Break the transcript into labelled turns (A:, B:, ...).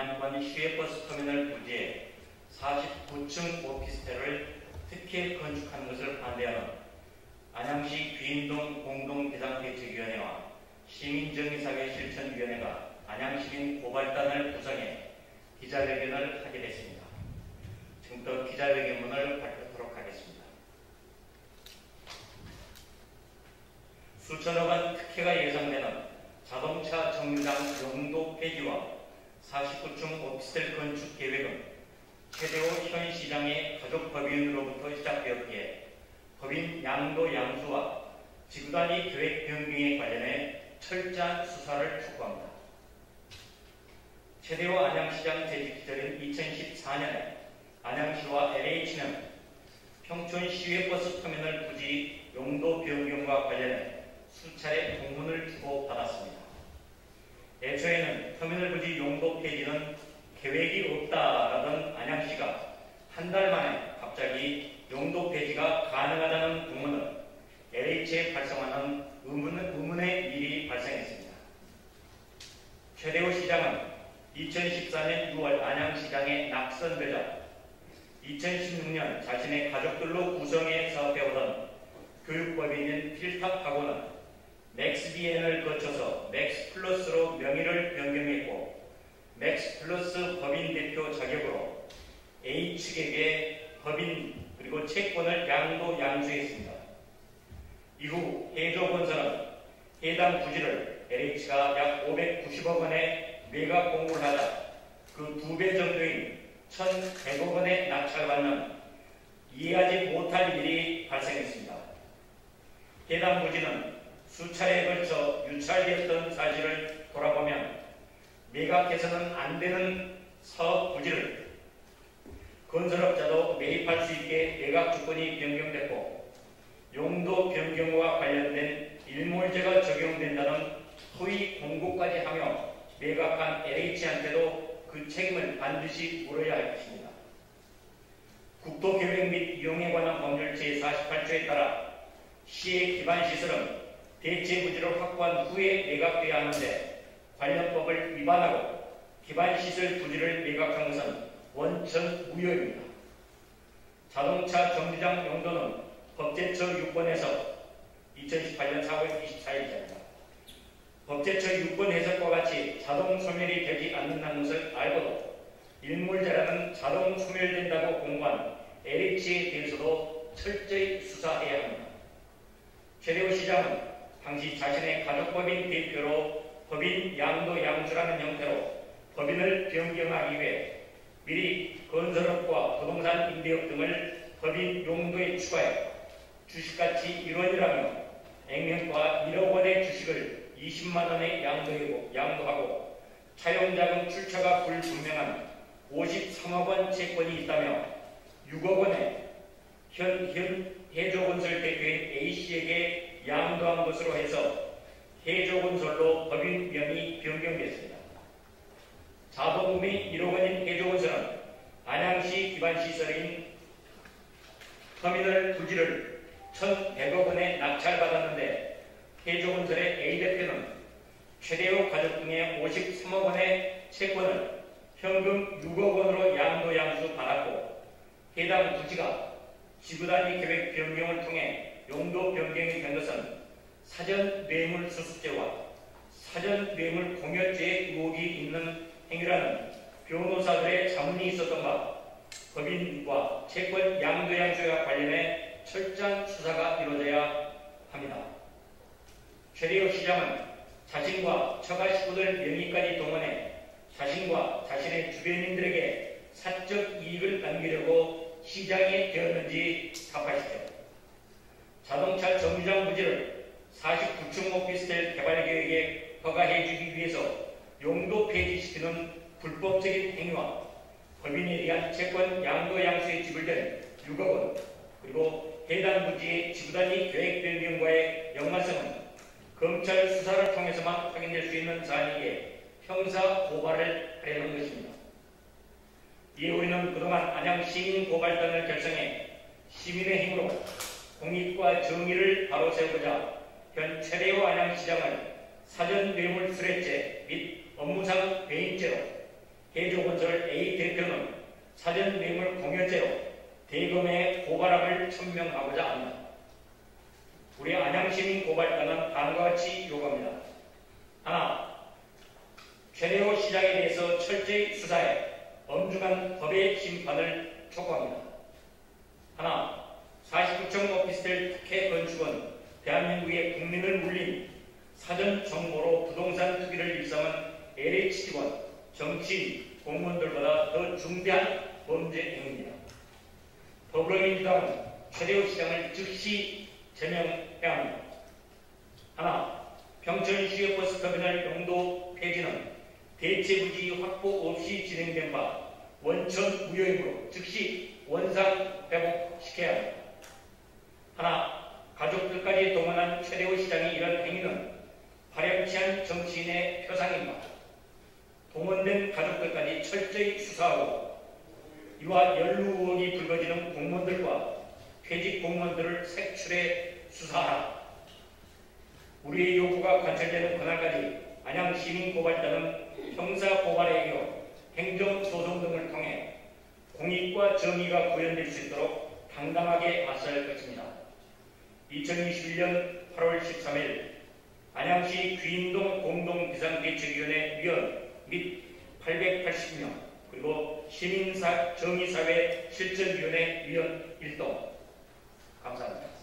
A: 농산물 도매시장 공터 안양권 시외버스 터미널 부지에 49층 오피스텔을 특혜 건축하는 것을 반대하는 안양시 귀인동 공동대상대책위원회와 시민정의사회 실천위원회가 안양시민 고발단을 구성해 기자회견을 하게 됐습니다. 지금부터 기자회견문을 발표하도록 하겠습니다. 수천억 원 특혜가 예상되는 자동차 정류장 용도 폐지와 49층 오피스텔 건축 계획은 최대호 현 시장의 가족 법인으로부터 시작되었기에 법인 양도 양수와 지구단위 계획 변경에 관련해 철저한 수사를 촉구합니다. 최대호 안양시장 재직 시절인 2014년에 안양시와 LH는 평촌 시외버스 터미널 부지 용도 변경과 관련해 수차례 공문을 주고받았습니다. 애초에는 터미널 부지 용도 폐지는 계획이 없다라던 안양시가 한 달 만에 갑자기 용도 폐지가 가능하다는 공문을 LH에 발송하는 의문, 의문 의 일이 발생했습니다. 최대호 시장은 2014년 6월 안양시장에 낙선되자 2016년 자신의 가족들로 구성해 사업해오던 교육법인인 필탑학원은 맥스비엔을 거쳐서 맥스 플러스로 명의를 변경했고 맥스 플러스 법인 대표 자격으로 A측에게 법인 그리고 채권을 양도 양수했습니다. 이후 해조건설은 해당 부지를 LH가 약 590억 원에 매각 공고를 하자 그 두 배 정도인 1,100억 원에 낙찰받는 이해하지 못할 일이 발생했습니다. 해당 부지는 수차례에 걸쳐 유찰되었던 사실을 돌아보면 매각해서는 안 되는 사업 부지를 건설업자도 매입할 수 있게 매각 주권이 변경됐고 용도 변경과 관련된 일몰제가 적용된다는 허위 공고까지 하며 매각한 LH한테도 그 책임을 반드시 물어야 할 것입니다. 국토계획 및 이용에 관한 법률 제48조에 따라 시의 기반 시설은 대체 부지를 확보한 후에 매각돼야 하는데 관련법을 위반하고 기반시설 부지를 매각한 것은 원천 무효입니다. 자동차 정류장 용도는 법제처 6번에서 2018년 4월 24일자입니다. 법제처 6번 해석과 같이 자동 소멸이 되지 않는다는 것을 알고도 일몰자라는 자동 소멸된다고 공부한 LH에 대해서도 철저히 수사해야 합니다. 최대호 시장은 당시 자신의 가족법인 대표로 법인 양도 양수라는 형태로 법인을 변경하기 위해 미리 건설업과 부동산 임대업 등을 법인 용도에 추가해 주식가치 1원이라며 액면가 1억 원의 주식을 20만 원에 양도하고 차용자금 출처가 불분명한 53억 원 채권이 있다며 6억 원에 현, 현 해조건설 대표인 A씨에게 양도한 것으로 해서 해조건설로 법인 명이 변경됐습니다. 자본금이 1억 원인 해조건설은 안양시 기반시설인 터미널 부지를 1,100억 원에 낙찰받았는데 해조건설의 A대표는 최대호 가족 등의 53억 원의 채권을 현금 6억 원으로 양도 양수 받았고 해당 부지가 지구단위 계획 변경을 통해 용도 변경이 된 것은 사전 뇌물 수수죄와 사전 뇌물 공여죄의 의혹이 있는 행위라는 변호사들의 자문이 있었던 가 법인과 채권 양도 양수와 관련해 철저한 수사가 이루어져야 합니다. 최대호 시장은 자신과 처가 식구들 명의까지 동원해 자신과 자신의 주변인들에게 사적 이익을 남기려고 시장이 되었는지 답하시죠. 자동차 정류장 부지를 49층 오피스텔 개발 계획에 허가해 주기 위해서 용도 폐지시키는 불법적인 행위와 법인에 대한 채권 양도 양수에 지불된 6억 원 그리고 해당 부지의 지구단위 계획 변경과의 연관성은 검찰 수사를 통해서만 확인될 수 있는 사안이기에 형사 고발을 하려는 것입니다. 이에 우리는 그동안 안양 시민 고발단을 결성해 시민의 힘으로 공익과 정의를 바로 세우고자 현 최대호 안양시장을 사전 뇌물 수뢰죄 및 업무상 배임죄로 해조건설 A 대표는 사전 뇌물 공여죄로 대검에 고발함을 천명하고자 합니다. 우리 안양시민 고발단은 다음과 같이 요구합니다. 하나, 최대호 시장에 대해서 철저히 수사해 엄중한 법의 심판을 촉구합니다. 하나, 49층 오피스텔 특혜 건축은 대한민국의 국민을 물린 사전 정보로 부동산 투기를 일삼은 LH 직원, 정치인, 공무원들보다 더 중대한 범죄 행위입니다. 더불어민주당은 최대호 시장을 즉시 제명해야 합니다. 하나, 평천시의 버스터미널 용도 폐지는 대체 부지 확보 없이 진행된 바 원천 무효이므로 즉시 원상 회복시켜야 합니다. 하나, 가족들까지 동원한 최대호 시장이 이런 행위는 파렴치한 정치인의 표상입니다. 동원된 가족들까지 철저히 수사하고 이와 연루 의혹이 불거지는 공무원들과 퇴직 공무원들을 색출해 수사하라. 우리의 요구가 관철되는 그날까지 안양 시민 고발단은 형사 고발에 이어 행정 소송 등을 통해 공익과 정의가 구현될 수 있도록 당당하게 맞설 것입니다. 2021년 8월 13일 안양시 귀인동 공동비상대책위원회 위원 및 880명 그리고 시민사 정의사회 실천위원회 위원 1동 감사합니다.